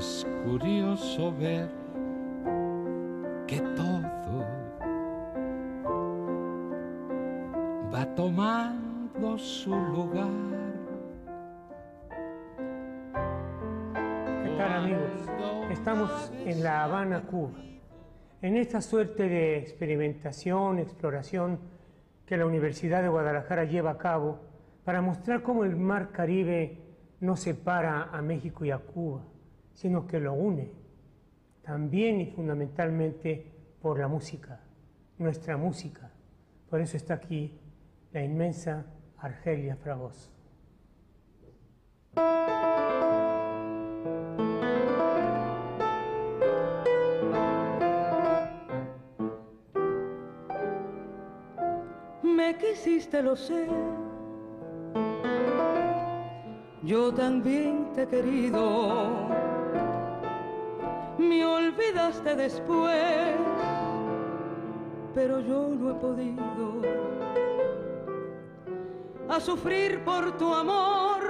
Es curioso ver que todo va tomando su lugar. ¿Qué tal amigos? Estamos en La Habana, Cuba. En esta suerte de experimentación, exploración que la Universidad de Guadalajara lleva a cabo para mostrar cómo el mar Caribe no separa a México y a Cuba, sino que lo une, también y fundamentalmente por la música, nuestra música. Por eso está aquí la inmensa Argelia Fragoso. Me quisiste, lo sé. Yo también te he querido. Me olvidaste después, pero yo no he podido. A sufrir por tu amor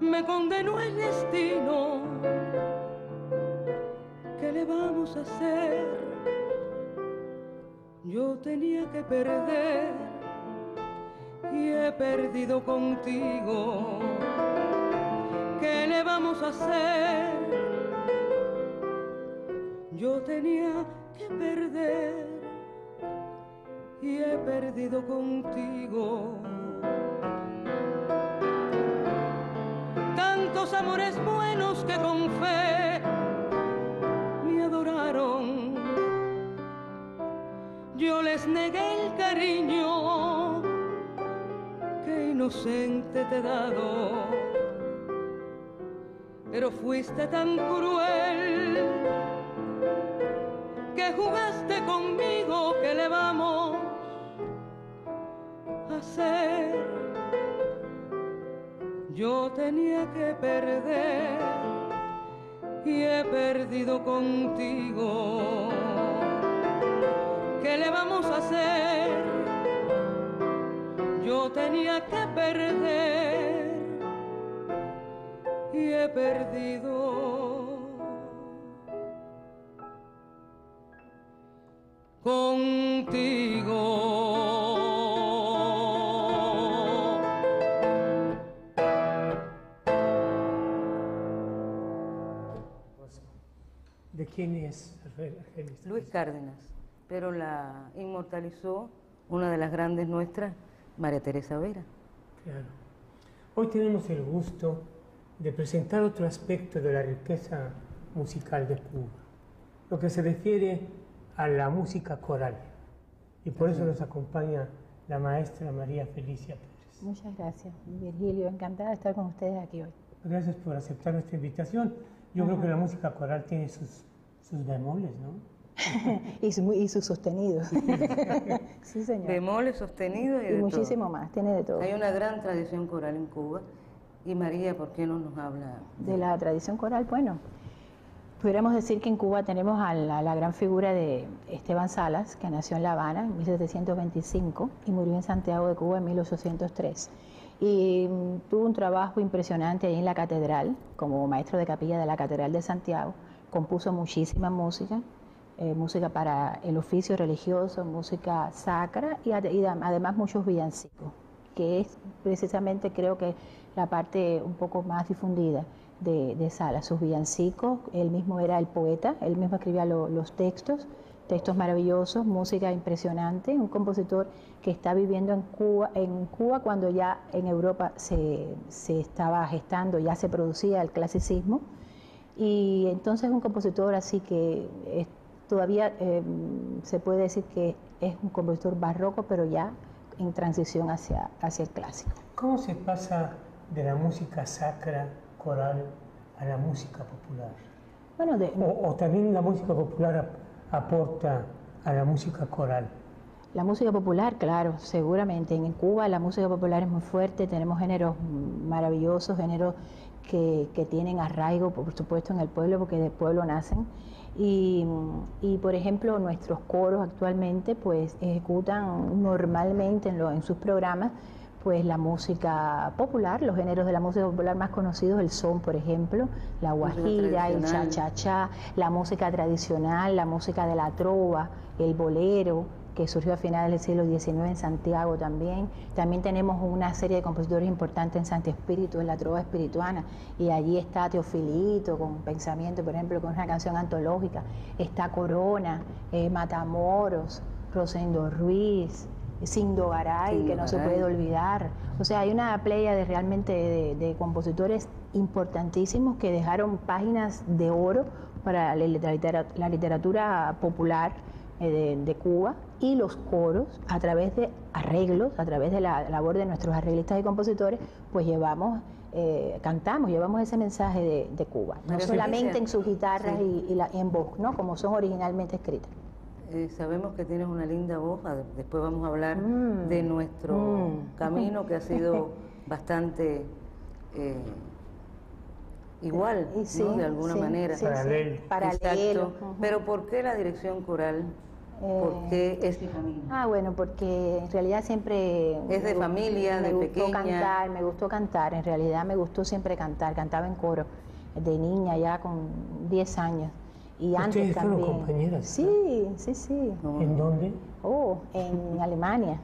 me condenó el destino. ¿Qué le vamos a hacer? Yo tenía que perder y he perdido contigo. ¿Qué le vamos a hacer? Yo tenía que perder y he perdido contigo. Tantos amores buenos que con fe me adoraron yo les negué el cariño que inocente te he dado. Pero fuiste tan cruel que jugaste conmigo, que le vamos a hacer? Yo tenía que perder y he perdido contigo. ¿Qué le vamos a hacer? Yo tenía que perder y he perdido quién es? Luis Cárdenas, pero la inmortalizó una de las grandes nuestras, María Teresa Vera. Claro. Hoy tenemos el gusto de presentar otro aspecto de la riqueza musical de Cuba, lo que se refiere a la música coral. Y por eso nos acompaña la maestra María Felicia Pérez. Muchas gracias, Virgilio. Encantada de estar con ustedes aquí hoy. Gracias por aceptar nuestra invitación. Yo creo que la música coral tiene sus, sus bemoles, ¿no? y, su, y sus sostenidos. sí, señor. Bemoles, sostenidos y, Y de muchísimo todo. más, tiene de todo. Hay una gran tradición coral en Cuba. Y María, ¿por qué no nos habla? De la tradición coral, bueno, pudiéramos decir que en Cuba tenemos a la, la gran figura de Esteban Salas, que nació en La Habana en 1725 y murió en Santiago de Cuba en 1803. Y mm, tuvo un trabajo impresionante ahí en la catedral, como maestro de capilla de la Catedral de Santiago. Compuso muchísima música, eh, música para el oficio religioso, música sacra y, además muchos villancicos, que es precisamente creo que la parte un poco más difundida de, de Salas, sus villancicos, él mismo era el poeta, él mismo escribía lo- los textos, textos maravillosos, música impresionante, un compositor que está viviendo en Cuba, en Cuba cuando ya en Europa se, se estaba gestando, ya se producía el clasicismo, y entonces un compositor así que es- todavía eh, se puede decir que es un compositor barroco, pero ya en transición hacia, hacia el clásico. ¿Cómo se pasa de la música sacra, coral, a la música popular? Bueno, de- O, o también la música popular ap- aporta a la música coral. La música popular, claro, seguramente. En Cuba la música popular es muy fuerte, tenemos géneros mm, maravillosos, géneros que, que tienen arraigo, por supuesto, en el pueblo, porque del pueblo nacen. Y, y, por ejemplo, nuestros coros actualmente pues ejecutan normalmente en, lo- en sus programas pues la música popular, los géneros de la música popular más conocidos, el son, por ejemplo, la guajira, el cha-cha-cha, la música tradicional, la música de la trova, el bolero, que surgió a finales del siglo XIX en Santiago también. También tenemos una serie de compositores importantes en Santi Espíritu, en la trova espirituana, y allí está Teofilito con Pensamiento, por ejemplo, con una canción antológica, está Corona, eh, Matamoros, Rosendo Ruiz, Sindo Garay, que no se puede olvidar. O sea, hay una playa de realmente de, compositores importantísimos que dejaron páginas de oro para la, literatura popular eh, de, Cuba y los coros a través de arreglos, a través de la labor de nuestros arreglistas y compositores, pues llevamos, eh, cantamos, llevamos ese mensaje de, Cuba, no solamente en sus guitarras y, y en voz, ¿no? como son originalmente escritas. Eh, sabemos que tienes una linda voz, después vamos a hablar mm. de nuestro mm. camino que ha sido bastante eh, igual, de alguna manera. Paralelo. Pero ¿por qué la dirección coral? ¿Por eh, qué este camino? Ah, bueno, porque en realidad siempre... Es de familia, de pequeña. cantar, me gustó cantar, en realidad me gustó siempre cantar, cantaba en coro, de niña ya con 10 años. Y antes fueron compañeras? Sí, sí, sí. ¿En dónde? Oh, en Alemania.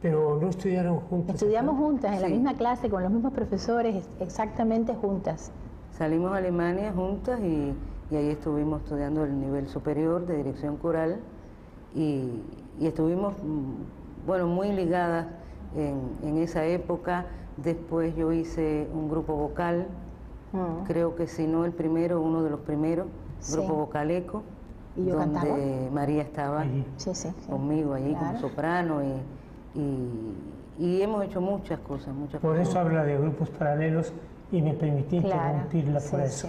Pero no estudiaron juntas. Estudiamos juntas, en la misma clase, con los mismos profesores, exactamente juntas. Salimos a Alemania juntas y, ahí estuvimos estudiando el nivel superior de dirección coral y, estuvimos, mm, bueno, muy ligadas en, en, esa época. Después yo hice un grupo vocal Mm. Creo que si no el primero, uno de los primeros, Grupo Vocaleco, donde María estaba conmigo allí como soprano y, hemos hecho muchas cosas, muchas Por eso habla de grupos paralelos y me permití interrumpirla por eso.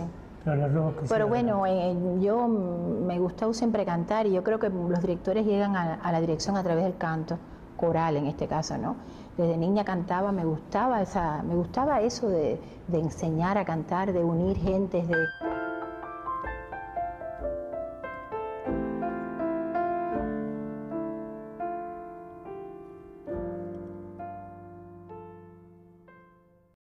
Pero, bueno, eh, yo me gustó siempre cantar y yo creo que los directores llegan a, la dirección a través del canto, coral en este caso, ¿no? desde niña cantaba, me gustaba esa, me gustaba eso de, de enseñar a cantar, de unir gentes, de